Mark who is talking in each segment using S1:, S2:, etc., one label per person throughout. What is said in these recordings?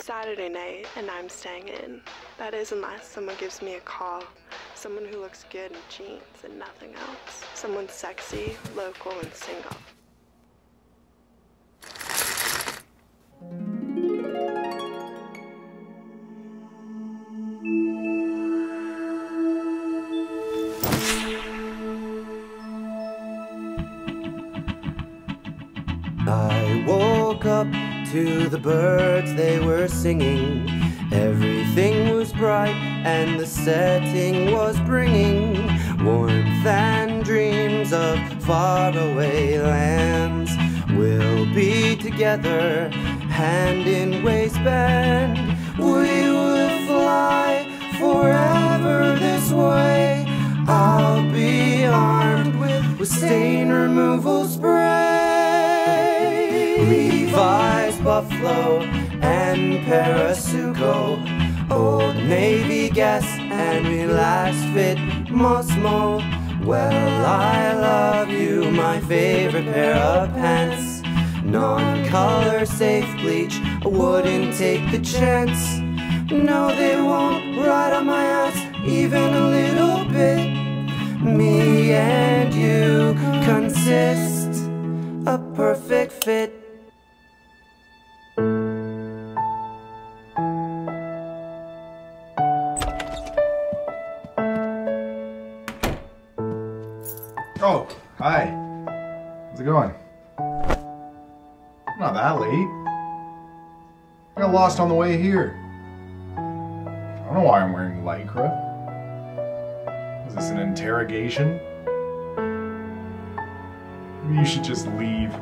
S1: Saturday night, and I'm staying in. That is, unless someone gives me a call. Someone who looks good in jeans and nothing else. Someone sexy, local, and single.
S2: I woke up to the birds they were singing. Everything was bright and the setting was bringing warmth and dreams of faraway lands. We'll be together, hand in waistband. We will fly forever stain removal spray. Levi's Buffalo and Parasuco, Old Navy Guess and Relaxed Fit Mossimo. Well, I love you, my favorite pair of pants. Non-color safe bleach, I wouldn't take the chance. No, they won't consist a perfect fit.
S3: Oh, hi. How's it going? Not that late. I got lost on the way here. I don't know why I'm wearing lycra. Is this an interrogation? You should just leave.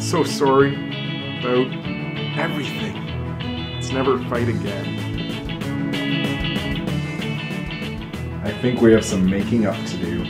S3: So sorry about everything. It's never fight again. I think we have some making up to do.